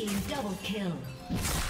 team double kill.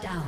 Down.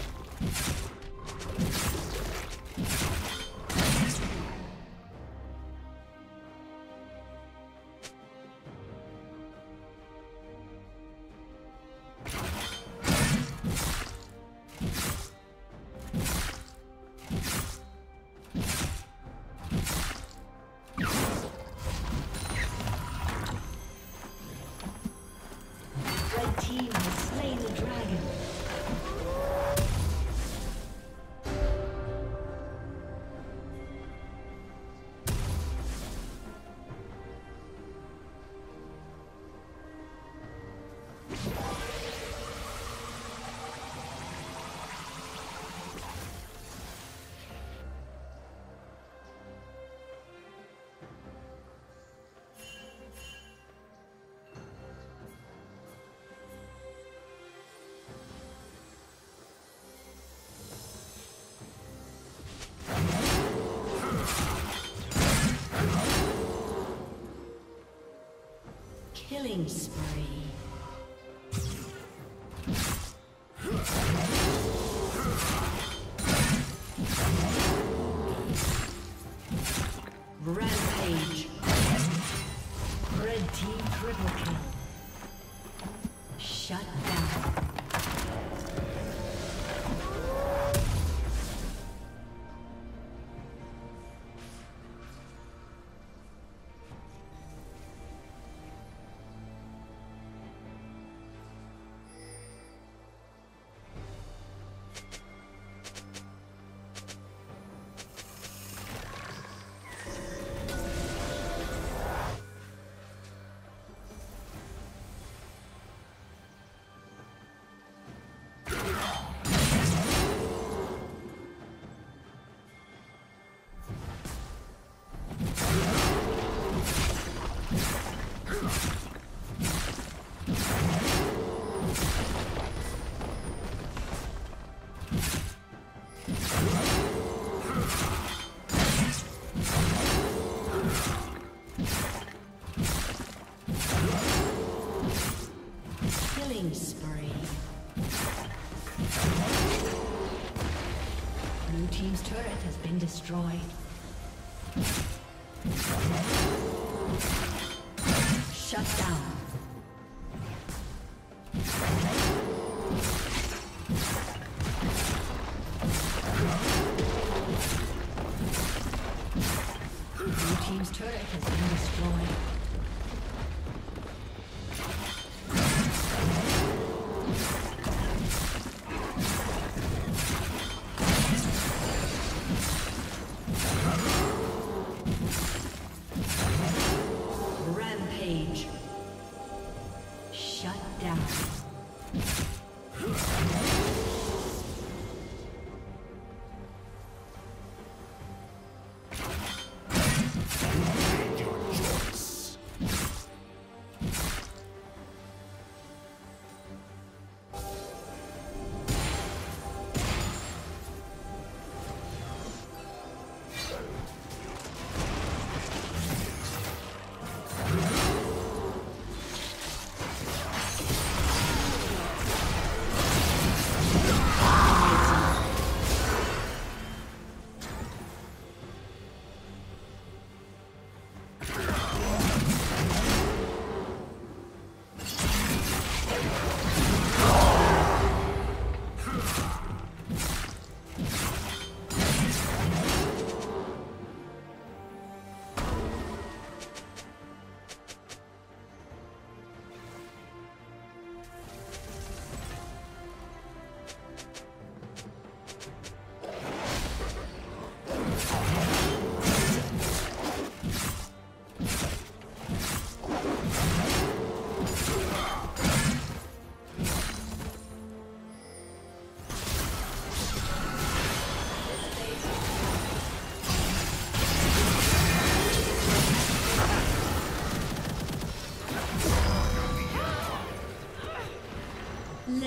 Killing spree. destroyed. Shut destroyed.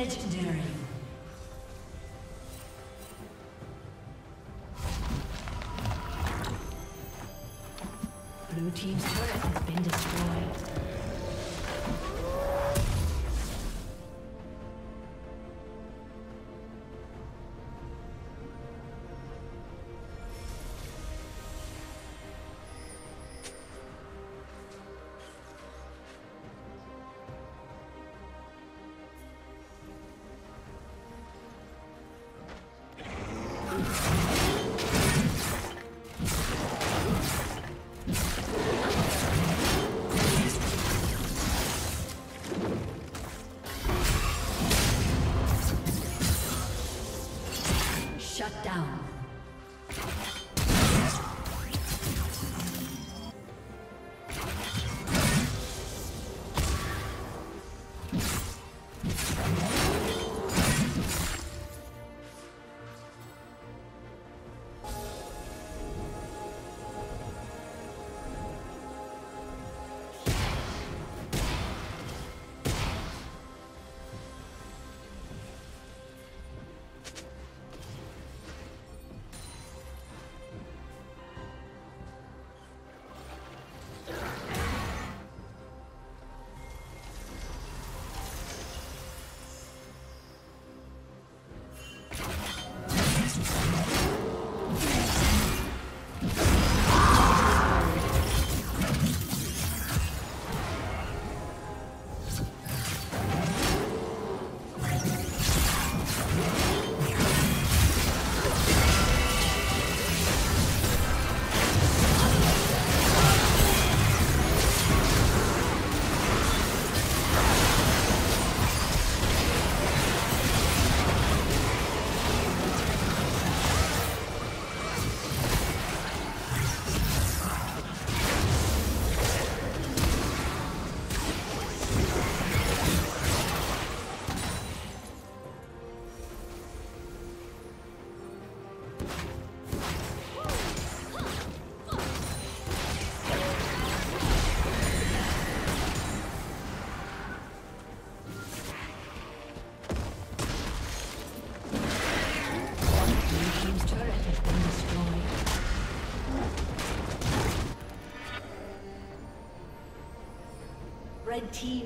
Legendary. Blue Team's turret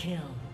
Kill.